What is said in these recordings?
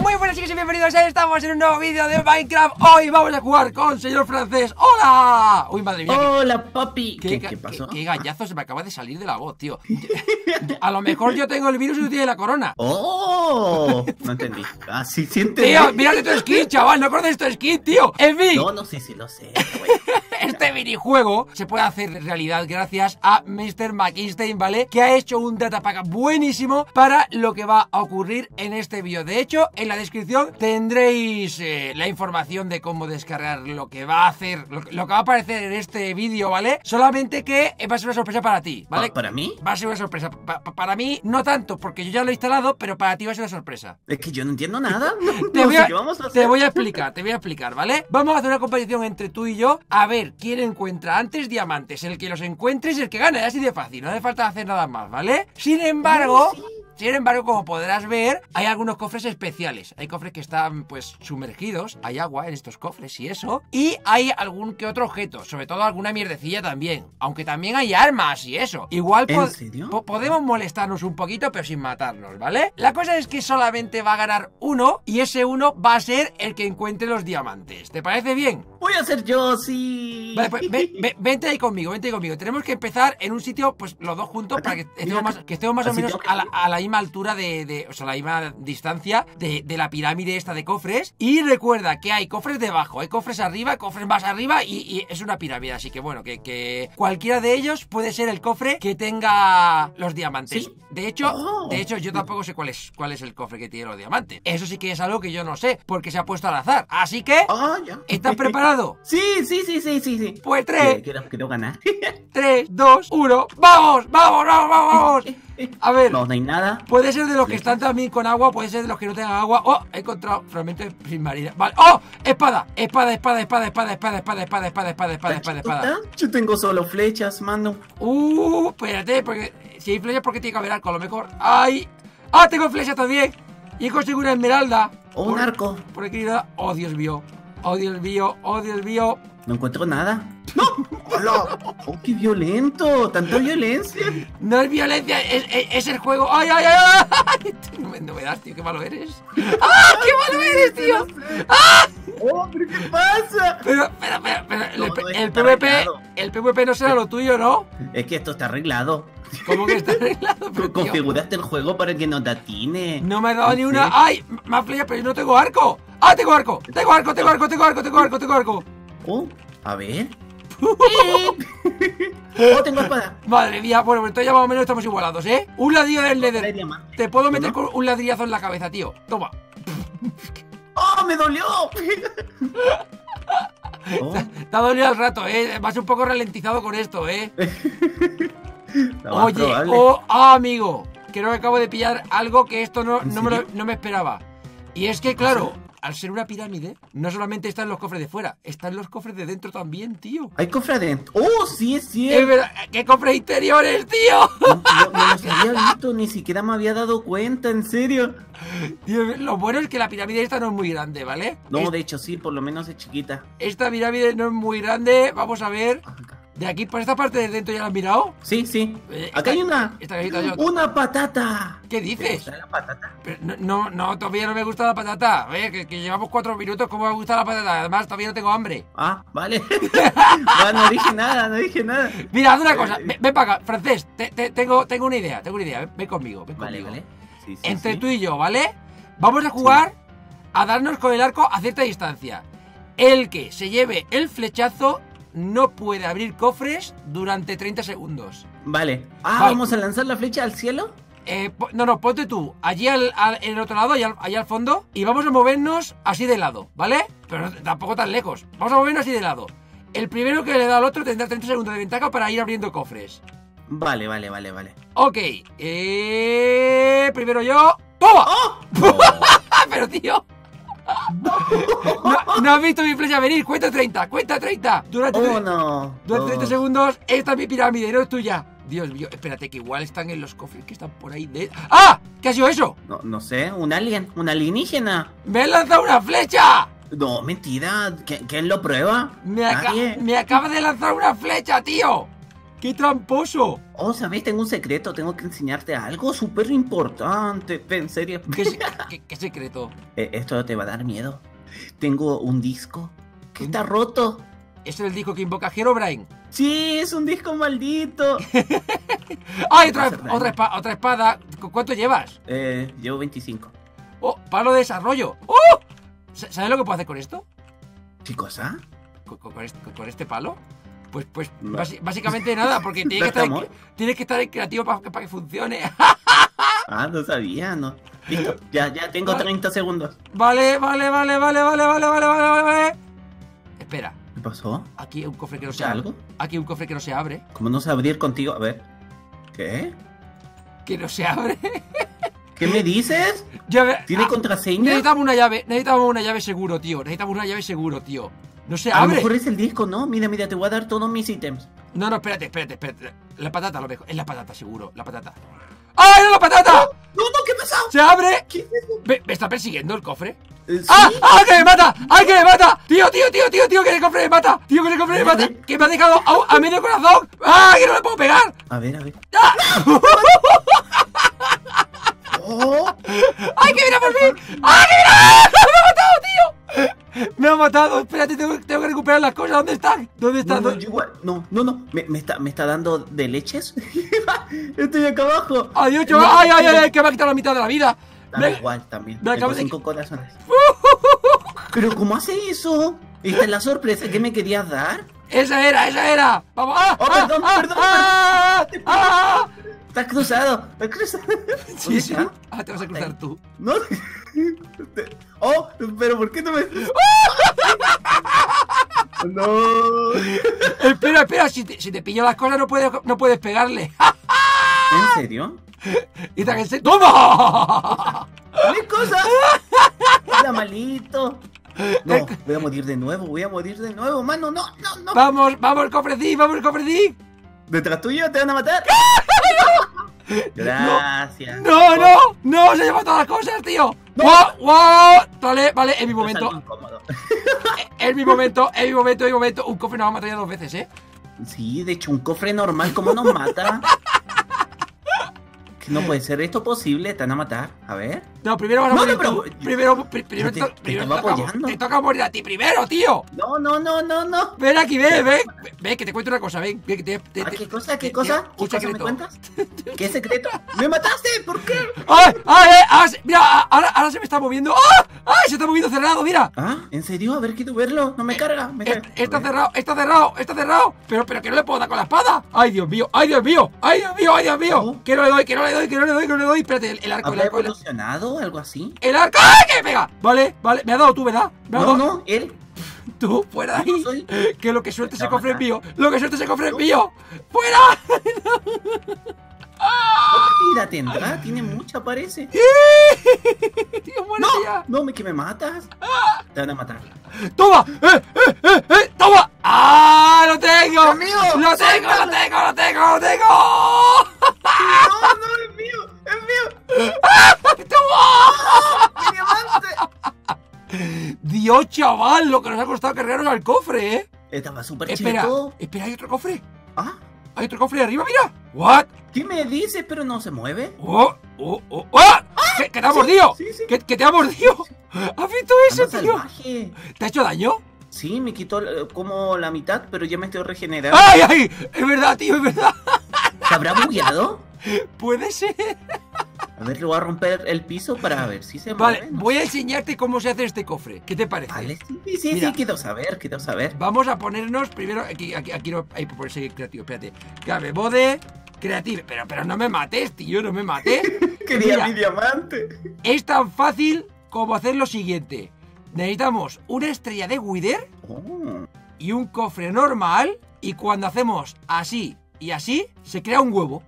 Muy buenas chicos y bienvenidos estamos en un nuevo vídeo de Minecraft Hoy vamos a jugar con señor francés ¡Hola! Uy, madre mía Hola, papi. ¿Qué, ¿Qué, qué, qué pasó? qué- gallazo se me acaba de salir de la voz, tío A lo mejor yo tengo el virus y tú tienes la corona ¡Oh! No entendí. Ah, sí, sí entendí. Tío, mírate tu skin, chaval, no conoces tu skin, tío En fin, No, no sé si lo sé. güey. este minijuego se puede hacer realidad gracias a Mr. McKinstein, ¿vale? Que ha hecho un datapack buenísimo para lo que va a ocurrir en este vídeo. De hecho, en la descripción tendréis eh, la información de cómo descargar lo que va a hacer, lo, lo que va a aparecer en este vídeo, ¿vale? Solamente que va a ser una sorpresa para ti, ¿vale? Pa- ¿Para mí? Va a ser una sorpresa. Pa- pa- para mí, no tanto, porque yo ya lo he instalado, pero para ti va a ser una sorpresa. Es que yo no entiendo nada. Te, no voy sé a, qué vamos a te voy a explicar, te voy a explicar, ¿vale? Vamos a hacer una competición entre tú y yo a ver quién encuentra antes diamantes. El que los encuentre es el que gana, es así de fácil, no hace falta hacer nada más, ¿vale? Sin embargo... Sin embargo, como podrás ver, hay algunos cofres especiales. Hay cofres que están, pues, sumergidos. Hay agua en estos cofres y eso. Y hay algún que otro objeto. Sobre todo alguna mierdecilla también. Aunque también hay armas y eso. Igual ¿En po- podemos molestarnos un poquito, pero sin matarnos, ¿vale? La cosa es que solamente va a ganar uno. Y ese uno va a ser el que encuentre los diamantes. ¿Te parece bien? Voy a ser yo, sí. Vale, pues ve- ve- vente ahí conmigo, vente ahí conmigo. Tenemos que empezar en un sitio, pues los dos juntos, para que estemos más, que estemos más o menos a la, a la misma altura de, de- O sea, la misma distancia de, de la pirámide esta de cofres. Y recuerda que hay cofres debajo, hay cofres arriba, cofres más arriba y, y es una pirámide. Así que bueno, que, que cualquiera de ellos puede ser el cofre que tenga los diamantes. ¿Sí? De hecho, Oh. de hecho, yo tampoco sé cuál es, cuál es el cofre que tiene los diamantes. Eso sí que es algo que yo no sé, porque se ha puesto al azar. Así que, ya. ¿estás preparado? Sí, sí, sí, sí, sí, sí. Pues tres, quiero, quiero ganar. 3, 2, 1, ¡vamos! ¡Vamos, vamos, vamos! A ver, No, no hay nada. puede ser de los que están también con agua, puede ser de los que no tengan agua. ¡Oh! He encontrado fragmento de prismarina. Vale, ¡oh! Espada, espada, espada, espada, espada, espada, espada, espada, espada, espada, espada, espada, espada. Yo tengo solo flechas, mano. Uh, espérate, porque si hay flechas, porque tiene que haber arco, a lo mejor. ¡Ay! ¡Ah, tengo flechas también! Y he conseguido una esmeralda. O un Por- arco. Por aquí nada. ¡Oh, Dios mío! ¡Oh, Dios mío! ¡Oh, Dios mío! No encuentro nada. ¡No! ¡Hola! ¡Oh, qué violento! ¡Tanta violencia! No es violencia, es, es- es el juego. ¡Ay, ay, ay! ay! No me, no me das, tío, qué malo eres. ¡Ah, qué malo eres, tío! ¡Ah! ¡Oh, pero qué pasa! Pero, pero, pero, pero el, PvP, arreglado. el PvP no será lo tuyo, ¿no? Es que esto está arreglado. ¿Cómo que está arreglado? Pero, tío, Configuraste el juego para que no te atine. no me ha dado ni una. ¡Ay! Más flechas, pero yo no tengo arco. ¡Ah, tengo arco! ¡Tengo arco, tengo arco, tengo arco, tengo arco, tengo arco! Oh, a ver. Oh, tengo espada. Madre mía, bueno, entonces ya más o menos estamos igualados, ¿eh? Un ladrillo del Nether. Te puedo meter con un ladrillazo en la cabeza, tío. Toma. ¡Oh, me dolió! oh, Te ha dolido al rato, ¿eh? Vas un poco ralentizado con esto, ¿eh? Oye, probable. oh, ah, amigo, creo que acabo de pillar algo que esto no, ¿En no, me, lo- no me esperaba. Y es que, claro, al ser una pirámide, no solamente están los cofres de fuera, están los cofres de dentro también, tío. Hay cofre adentro. ¡Oh, sí es Es cierto! verdad, ¡Qué cofres interiores, tío! No, no- no los había visto, ni siquiera me había dado cuenta, en serio. Tío, Lo bueno es que la pirámide esta no es muy grande, ¿vale? No, Es- de hecho sí, por lo menos es chiquita. Esta pirámide no es muy grande, vamos a ver. Acá. De aquí, por esta parte de dentro, ¿ya la has mirado? Sí, sí. Eh, Acá hay una. esta casita yo- ¡Una patata! ¿Qué ¿Te dices? gusta la patata? Pero no, no, no, todavía no me gusta la patata. Oye, que, que llevamos cuatro minutos, ¿cómo me gusta la patata? Además, todavía no tengo hambre. Ah, vale. Ah, no dije nada, no dije nada. Mira, haz una cosa, ven, ven para acá, francés, te- te- tengo, tengo una idea, tengo una idea, ven, ven conmigo, ven Vale, conmigo. vale. Sí, sí, Entre sí. tú y yo, ¿vale? Vamos a jugar a darnos con el arco a cierta distancia. El que se lleve el flechazo no puede abrir cofres durante 30 segundos. Vale. Ah, Vale. vamos a lanzar la flecha al cielo. Eh, no, no, ponte tú, allí al, al- en el otro lado, allá, al- allá al fondo, y vamos a movernos así de lado, ¿vale? Pero tampoco tan lejos. Vamos a movernos así de lado. El primero que le da al otro tendrá 30 segundos de ventaja para ir abriendo cofres. Vale, vale, vale, vale. Ok, eh, primero yo. ¡Toma! ¡Ah, pero tío! No, no has visto mi flecha venir, cuenta 30, cuenta 30. Durante, Oh, tre- no. durante 30 Dos. segundos, esta es mi pirámide, no es tuya. Dios mío, espérate que igual están en los cofres que están por ahí de... ¡Ah! ¿Qué ha sido eso? No, no sé, un alien, un alienígena. ¡Me han lanzado una flecha! No, mentira. ¿Qui- ¿Quién lo prueba? Me, aca- me acaba de lanzar una flecha, tío. ¡Qué tramposo! Oh, ¿sabes? Tengo un secreto. Tengo que enseñarte algo súper importante. En serio. ¿Qué, se- qué- qué secreto? Eh, esto te va a dar miedo. Tengo un disco que está roto. ¿Es el disco que invoca Herobrine? Sí, es un disco maldito. ¡Ay, otra, otra, espa- otra espada! ¿Cu- ¿Cuánto llevas? Eh, llevo 25. ¡Oh, palo de desarrollo! ¡Oh! Sa- ¿Sabes lo que puedo hacer con esto? ¿Qué cosa? ¿Con, con- este, con este palo? Pues, pues No. básicamente nada, porque tiene que, estar en, ¿Amor? tiene que estar en creativo para que funcione. Ah, no sabía, no. Listo, ya, ya tengo 30 segundos. Vale, vale, vale, vale, vale, vale, vale, vale, vale. Espera, ¿Qué pasó? aquí hay un cofre que no se ¿Pasa abre. algo? Aquí hay un cofre que no se abre. ¿Cómo no sé abrir contigo? A ver. ¿Qué? Que no se abre. ¿Qué me dices? Llave- ¿Tiene ah, contraseña? Necesitamos una llave, necesitamos una llave seguro, tío. Necesitamos una llave seguro, tío. No se A lo abre. mejor es el disco, ¿no? Mira, mira, te voy a dar todos mis ítems. No, no, espérate, espérate, espérate. La patata, a lo mejor. Es la patata, seguro. La patata. ¡Ay, no, la patata! No, no, ¿qué pasó? ¡Se abre! ¿Qué? ¿Me, me está persiguiendo el cofre? Eh, ¿sí? ¡Ah! ¡Ah, que me mata! ¡Ay, que me mata! ¡Tío, tío, tío, tío, tío, que el cofre me mata! ¡Tío, que el cofre me mata! ¡Que me ha dejado a, a medio corazón! ¡Ah, que no le puedo pegar! A ver, a ver. ¡Ah! ¡Oh! ¡Ay, que viene por mí! ¡Ay, que viene! Matado! Espérate, tengo, tengo que recuperar las cosas. ¿Dónde están? ¿Dónde No, están? no, yo igual- no, no, no. ¿Me, me está, ¿Me está dando de leches? Estoy acá abajo. ¡Adiós, chaval! ¡Ay, ay, ay, ay! Que me ha quitado la mitad de la vida! Da igual también. me acabas de- cinco corazones. Pero ¿cómo hace eso? Esta es la sorpresa que me querías dar. ¡Esa era, esa era! ¡Vamos! ¡Ah! Oh, ah, perdón, ah, perdón, ah, ah! Estás cruzado, estás cruzado. Sí, ¿Dónde sí. está? Ah, te vas a cruzar tú. No. Oh, pero ¿por qué no me.? No. Espera, espera, si te, si te pillo las cosas no puedes, no puedes pegarle. ¿En serio? Y que ¡Toma! ¿Qué cosa? Era malito. No, voy a morir de nuevo, voy a morir de nuevo, mano. No, no, no. Vamos, vamos, cofrecín, vamos, cofrecín. ¿Detrás tuyo te van a matar? Gracias. No, no, no, se llevan todas las cosas, tío. ¡Wow! ¡Wow! Vale, vale, es mi momento. Es mi momento, es mi momento, es mi momento. Un cofre nos ha matado ya dos veces, ¿eh? Sí, de hecho, un cofre normal, ¿cómo nos mata? No puede ser esto posible, te van a matar. A ver. No, primero vas a No, morir no, pero-. Primero, pri- primero, te- te primero estaba toca, apoyando. te toca morir a ti primero, tío. No, no, no, no, no. Ven aquí, ven, ven. Ven, que te cuento una cosa, ven. ven que te, te- ¿A te- ¿Qué cosa? ¿Qué te- cosa? ¿Qué cosa me secreto. cuentas? ¿Qué secreto? ¡Me mataste! ¿Por qué? ¡Ay! ¡Ay! eh! se- mira, ahora, ahora se me está moviendo. ¡Ah! ¡Ay! Se está moviendo cerrado, mira. ¿Ah? ¿En serio? A ver, quiero verlo. No me carga. Me Eh, carga. Está A ver. cerrado, está cerrado, está cerrado. Pero, pero que no le puedo dar con la espada. ¡Ay, Dios mío! ¡Ay, Dios mío! ¡Ay, Dios mío! ¡Ay, Dios mío! Que no le doy, que no le doy, que no le doy, que no le doy. Espérate, el, el arco, el ¿Habrá arco, el, evolucionado? ¿Algo así? el arco. ¡Ay, que me pega! Vale, vale. Me ha dado tú, ¿verdad? Me No, dado no, él. tú. Fuera de ahí. soy- Que lo que suelte a cofre es mío. Lo que suelte ese cofre es mío. ¡Fuera! ¿Cuánta vida tendrá? Tiene mucha, parece. Tío, ¡No! ya. No, me que me matas. Te van a matar. ¡Toma! ¡Eh, eh, eh, eh! ¡Toma! ¡Ah! ¡Lo tengo! ¡Lo tengo, lo tengo, lo tengo, lo tengo! Dios, chaval, lo que nos ha costado cargarnos al cofre, ¿eh? Estaba súper Espera, cheto. espera, hay otro cofre. ¿Ah? Hay otro cofre arriba, mira. ¿What? ¿Qué me dices? Pero no se mueve. ¡Oh! ¡Oh! ¡Oh! ¡Ah! ¿Que, que te ha mordido! sí, sí. ¿Que, que te ha mordido! ¿Has visto eso, tío? salvaje. ¿Te ha hecho daño? Sí, me quitó eh, como la mitad, pero ya me estoy regenerando. ¡Ay, ay! Es verdad, tío, es verdad. ¿Se habrá bugueado? Puede ser. A ver, le voy a romper el piso para ver si se Vale, mueve. ¿no? voy a enseñarte cómo se hace este cofre. ¿Qué te parece? Vale, sí, sí, Mira. sí, quiero saber, quiero saber. Vamos a ponernos primero. Aquí, aquí, aquí no. Ahí por seguir creativo, espérate. Cabe bode, creativo. Pero, pero no me mates, tío, no me mates. Quería Mira. mi diamante. es tan fácil como hacer lo siguiente: necesitamos una estrella de Wither Oh, y un cofre normal. Y cuando hacemos así y así, se crea un huevo.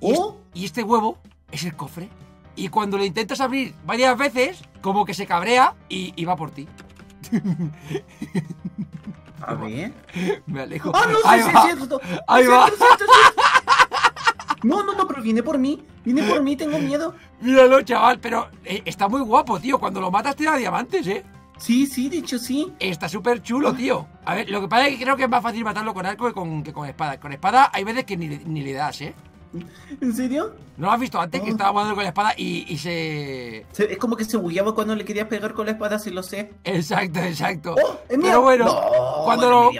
Y, Oh. y este huevo es el cofre. Y cuando lo intentas abrir varias veces, como que se cabrea y, y va por ti. a ver. Me alejo. ¡Ah, no! Ahí Sí, sí, va. es cierto. Ahí va. No, no, no, pero viene por mí. Viene por mí, tengo miedo. Míralo, chaval, pero eh, está muy guapo, tío. Cuando lo matas te da diamantes, ¿eh? Sí, sí, de hecho sí. Está súper chulo, tío. A ver, lo que pasa es que creo que es más fácil matarlo con arco que con, que con espada. Con espada hay veces que ni, ni le das, ¿eh? ¿En serio? ¿No lo has visto antes? Que Oh. estaba jugando con la espada y, y se... Se- es como que se bugueaba cuando le querías pegar con la espada, si lo sé. Exacto, exacto. ¡Oh! Pero bueno, No, cuando, lo,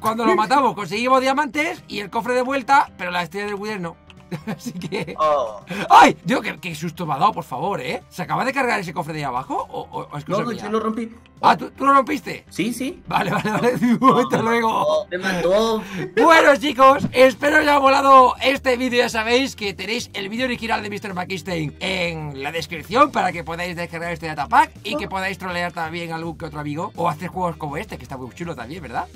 cuando lo matamos conseguimos diamantes y el cofre de vuelta, pero la estrella del Wither no. Así que... Oh. ¡Ay! Dios, qué, qué susto me ha dado, por favor, ¿eh? ¿Se acaba de cargar ese cofre de ahí abajo? ¿O, o- o es cosa No, no, yo lo rompí. Ah, ¿tú, tú lo rompiste? Sí, sí. Vale, vale, vale. Hasta luego. Me mató. Bueno chicos, espero os haya molado este vídeo, ya sabéis que tenéis el vídeo original de Mr. McKistein en la descripción para que podáis descargar este datapack y que podáis trolear también a algún que otro amigo o hacer juegos como este, que está muy chulo también, ¿verdad?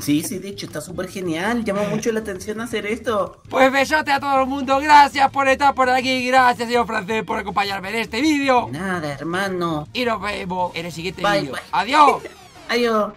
Sí, sí, de hecho, está súper genial. Llama mucho la atención hacer esto. Pues besote a todo el mundo, gracias por estar por aquí, gracias señor francés por acompañarme en este vídeo Nada, hermano. y nos vemos en el siguiente vídeo. ¡Adiós! Adiós.